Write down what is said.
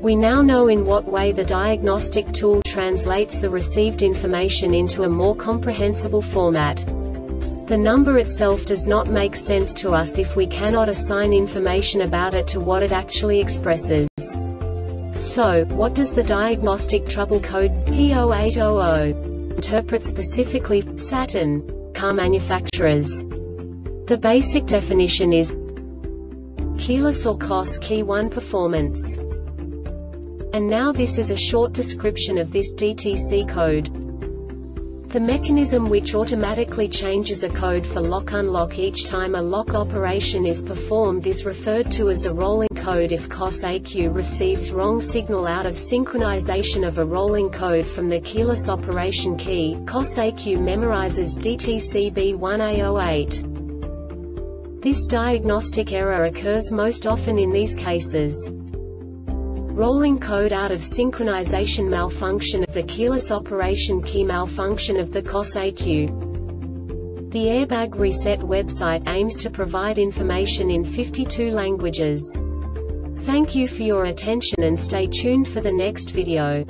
We now know in what way the diagnostic tool translates the received information into a more comprehensible format. The number itself does not make sense to us if we cannot assign information about it to what it actually expresses. So, what does the diagnostic trouble code P0800 interpret specifically Saturn car manufacturers? The basic definition is keyless or KOS key 1 performance. And now this is a short description of this DTC code. The mechanism which automatically changes a code for lock-unlock each time a lock operation is performed is referred to as a rolling code if KOS-ECU receives wrong signal out of synchronization of a rolling code from the keyless operation key, KOS-ECU memorizes DTC B1A08. This diagnostic error occurs most often in these cases rolling code out of synchronization malfunction of the keyless operation key malfunction of the KOS-ECU. The Airbag Reset website aims to provide information in 52 languages. Thank you for your attention and stay tuned for the next video.